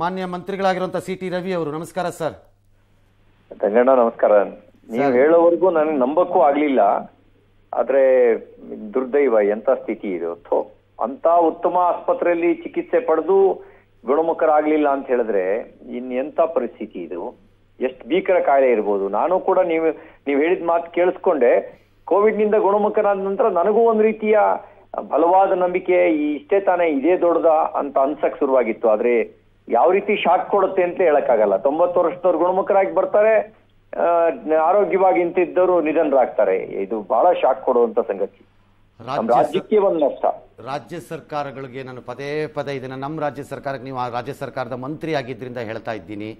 ಮಾನ್ಯ ಮಂತ್ರಿಗಳಾಗಿರುವಂತಹ C T Ravi ಅವರು ನಮಸ್ಕಾರ ಸರ್. ತಂಗಣ್ಣ ನಮಸ್ಕಾರ. ನೀವು ಹೇಳೋವರೆಗೂ ನನಗೆ ನಂಬಕ್ಕೂ ಆಗ್ಲಿಲ್ಲ. ಆದ್ರೆ ದುರ್ದೈವ ಎಂತ ಸ್ಥಿತಿ ಇದು? ಅಂತ ಉತ್ತಮ ಆಸ್ಪತ್ರೆಯಲ್ಲಿ ಚಿಕಿತ್ಸೆ ಪಡೆದು ಗುಣಮುಖರಾಗ್ಲಿಲ್ಲ ಅಂತ ಹೇಳಿದ್ರೆ ಇನ್ ಎಂತ ಪರಿಸ್ಥಿತಿ ಇದು? ಎಷ್ಟು ಭೀಕರ ಕಾಯಿಲೆ ಇರ್ಬೋದು. ನಾನು ಕೂಡ ನೀವು ನೀವು ಹೇಳಿದ ಮಾತು ಕೇಳಿಸ್ಕೊಂಡೆ. ಕೋವಿಡ್ನಿಂದ ಗುಣಮುಖರಾದ ನಂತರ ನನಗೂ ಒಂದು ರೀತಿಯ ಬಲವಾದ ನಂಬಿಕೆ ಈ ಇಷ್ಟೇ ತಾನೇ ಇದೇ ದೊಡ್ಡದ ಅಂತ ಅನ್ಸಕ್ ಶುರುವಾಗಿತ್ತು. ಆದ್ರೆ ಯಾವ ರೀತಿ ಶಾಕ್ ಕೊಡುತ್ತೆ ಅಂತ ಹೇಳಕ್ಕಾಗಲ್ಲ. ತೊಂಬತ್ತು ವರ್ಷದವ್ರು ಗುಣಮುಖರಾಗಿ ಬರ್ತಾರೆ ಆರೋಗ್ಯವಾಗಿ ಇಂತಿದ್ದವರು ನಿಧನರಾಗ್ತಾರೆ. ಇದು ಬಹಳ ಶಾಕ್ ಕೊಡುವಂತ ಸಂಗತಿ. ರಾಜ್ಯಕ್ಕೆ ಒಂದು ನಷ್ಟ. ರಾಜ್ಯ ಸರ್ಕಾರಗಳಿಗೆ ನಾನು ಪದೇ ಪದೇ ಇದನ್ನ ನಮ್ಮ ರಾಜ್ಯ ಸರ್ಕಾರಕ್ಕೆ ನೀವು ಆ ರಾಜ್ಯ ಸರ್ಕಾರದ ಮಂತ್ರಿ ಆಗಿದ್ದರಿಂದ ಹೇಳ್ತಾ ಇದ್ದೀನಿ.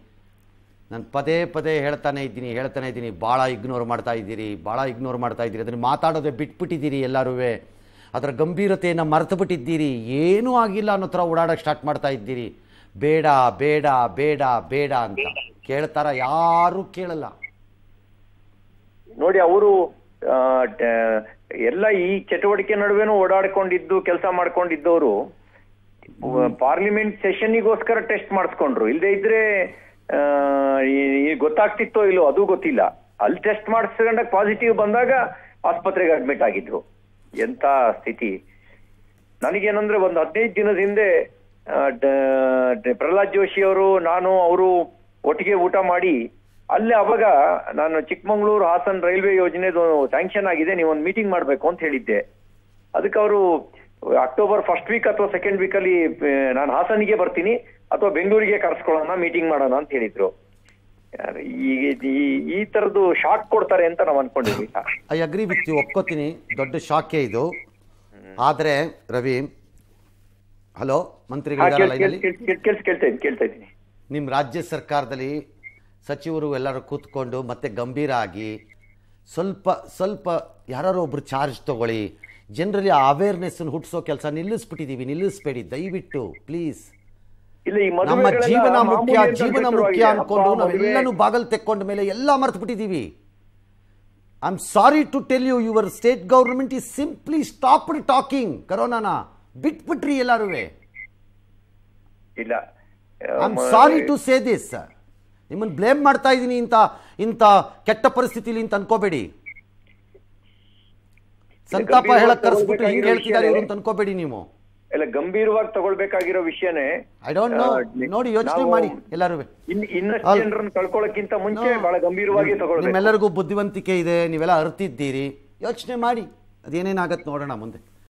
ನಾನು ಪದೇ ಪದೇ ಹೇಳ್ತಾನೆ ಇದ್ದೀನಿ ಹೇಳ್ತಾನೆ ಇದ್ದೀನಿ. ಭಾಳ ಇಗ್ನೋರ್ ಮಾಡ್ತಾ ಇದ್ದೀರಿ ಭಾಳ ಇಗ್ನೋರ್ ಮಾಡ್ತಾ ಇದ್ದೀರಿ. ಅದನ್ನು ಮಾತಾಡೋದೇ ಬಿಟ್ಬಿಟ್ಟಿದ್ದೀರಿ ಎಲ್ಲರೂ ಅದರ ಗಂಭೀರತೆಯನ್ನು ಮರೆತು ಬಿಟ್ಟಿದ್ದೀರಿ ಏನೂ ಆಗಿಲ್ಲ ಅನ್ನೋ ಥರ ಓಡಾಡೋಕ್ಕೆ ಸ್ಟಾರ್ಟ್ ಮಾಡ್ತಾ ಇದ್ದೀರಿ. ಬೇಡ ಬೇಡ ಬೇಡ ಬೇಡ ಅಂತ. ಕೇಳ್ತಾರ ಯಾರು ಕೇಳಲ್ಲ. ನೋಡಿ ಅವರು ಎಲ್ಲ ಈ ಚಟುವಟಿಕೆ ನಡುವೆನು ಓಡಾಡ್ಕೊಂಡಿದ್ದು ಕೆಲಸ ಮಾಡ್ಕೊಂಡಿದ್ದವರು ಪಾರ್ಲಿಮೆಂಟ್ ಸೆಷನ್ಗೋಸ್ಕರ ಟೆಸ್ಟ್ ಮಾಡಿಸ್ಕೊಂಡ್ರು. ಇಲ್ಲದೆ ಇದ್ರೆ ಗೊತ್ತಾಗ್ತಿತ್ತೋ ಇಲ್ಲೋ ಅದು ಗೊತ್ತಿಲ್ಲ. ಅಲ್ಲಿ ಟೆಸ್ಟ್ ಮಾಡಿಸ್ಕೊಂಡಾಗ ಪಾಸಿಟಿವ್ ಬಂದಾಗ ಆಸ್ಪತ್ರೆಗೆ ಅಡ್ಮಿಟ್ ಆಗಿದ್ರು. ಎಂತ ಸ್ಥಿತಿ. ನನಗೇನಂದ್ರೆ ಒಂದು ಹದಿನೈದು ದಿನದ ಹಿಂದೆ ಪ್ರಹ್ಲಾದ್ ಜೋಶಿ ಅವರು ನಾನು ಅವರು ಒಟ್ಟಿಗೆ ಊಟ ಮಾಡಿ ಅಲ್ಲೇ ಅವಾಗ ನಾನು ಚಿಕ್ಕಮಂಗ್ಳೂರು ಹಾಸನ್ ರೈಲ್ವೆ ಯೋಜನೆದು ಸ್ಯಾಂಕ್ಷನ್ ಆಗಿದೆ ನೀವು ಒಂದು ಮೀಟಿಂಗ್ ಮಾಡಬೇಕು ಅಂತ ಹೇಳಿದ್ದೆ. ಅದಕ್ಕೆ ಅವರು ಅಕ್ಟೋಬರ್ ಫಸ್ಟ್ ವೀಕ್ ಅಥವಾ ಸೆಕೆಂಡ್ ವೀಕ್ ಅಲ್ಲಿ ನಾನು ಹಾಸನಿಗೆ ಬರ್ತೀನಿ ಅಥವಾ ಬೆಂಗಳೂರಿಗೆ ಕರ್ಸ್ಕೊಳ್ಳೋಣ ಮೀಟಿಂಗ್ ಮಾಡೋಣ ಅಂತ ಹೇಳಿದ್ರು. ಈ ಈ- ಈ ತರದ್ದು ಶಾಕ್ ಕೊಡ್ತಾರೆ ಅಂತ ನಾವು ಅನ್ಕೊಂಡಿದ್ವಿ ಐ ಅಗ್ರಿ ವಿತ್ ಯು ಒಪ್ಕೋತೀನಿ ದೊಡ್ಡ ಶಾಕೆ ಇದು. ಆದರೆ ರವಿ ಹಲೋ ಮಂತ್ರಿ ನಿಮ್ಮ ರಾಜ್ಯ ಸರ್ಕಾರದಲ್ಲಿ ಸಚಿವರು ಎಲ್ಲರೂ ಕೂತ್ಕೊಂಡು ಮತ್ತೆ ಗಂಭೀರ ಆಗಿ ಸ್ವಲ್ಪ ಸ್ವಲ್ಪ ಯಾರು ಒಬ್ರು ಚಾರ್ಜ್ ತಗೊಳ್ಳಿ. ಜನರಲ್ಲಿ ಆ ಅವೇರ್ನೆಸ್ಸನ್ನು ಹುಟ್ಟಿಸೋ ಕೆಲಸ ನಿಲ್ಲಿಸ್ಬಿಟ್ಟಿದ್ದೀವಿ ನಿಲ್ಲಿಸ್ಬೇಡಿ ದಯವಿಟ್ಟು ಪ್ಲೀಸ್ ನಮ್ಮ ಜೀವನ ಮುಖ್ಯ ಜೀವನ ಮುಖ್ಯ ಅನ್ಕೊಂಡು. ನಾವೆಲ್ಲನೂ ಬಾಗಲ್ ತೆಕ್ಕೊಂಡ ಮೇಲೆ ಎಲ್ಲ ಮರ್ತು ಬಿಟ್ಟಿದ್ದೀವಿ I am sorry to tell you your state government is simply stopped talking ಕರೋನಾನ. ಬಿಟ್ಬಿಟ್ರಿ ಎಲ್ಲರೂ ಇಲ್ಲ. ಸಾರಿ ಟು ಸೇ ದಿಸ್ ನಿಮ್ಮನ್ನು ಬ್ಲೇಮ್ ಮಾಡ್ತಾ ಇದ್ದೀನಿ ಇಂಥ ಇಂಥ ಕೆಟ್ಟ ಪರಿಸ್ಥಿತಿಲಿ ಅಂತ ಅನ್ಕೋಬೇಡಿ. ಸಂತಾಪ ಹೇಳಕ್ ಕರೆಸ್ಬಿಟ್ಟು ಹಿಂಗ್ ಹೇಳ್ತಿದ್ದಾರೆ ಇವ್ರು ಅಂತ ಅನ್ಕೋಬೇಡಿ ನೀವು. ಎಲ್ಲ ಗಂಭೀರವಾಗಿ ತಗೊಳ್ಬೇಕಾಗಿರೋ ವಿಷಯನೇ ಐ ಡೋಂಟ್ ನೋ ನೋಡಿ ಯೋಚನೆ ಮಾಡಿ ಎಲ್ಲರೂ ಇನ್- ಇನ್ನಷ್ಟು ಜನರನ್ನು ಕಳ್ಕೊಳ್ಳೋಕ್ಕಿಂತ ಮುಂಚೆ ಬಹಳ ಗಂಭೀರವಾಗಿ ತಗೊಳ್ಬೇಕು. ನಿಮ್ಮೆಲ್ಲರಿಗೂ ಬುದ್ಧಿವಂತಿಕೆ ಇದೆ ನೀವೆಲ್ಲ ಅರ್ತಿದ್ದೀರಿ. ಯೋಚನೆ ಮಾಡಿ ಅದೇನೇನಾಗತ್ತೆ ನೋಡೋಣ ಮುಂದೆ.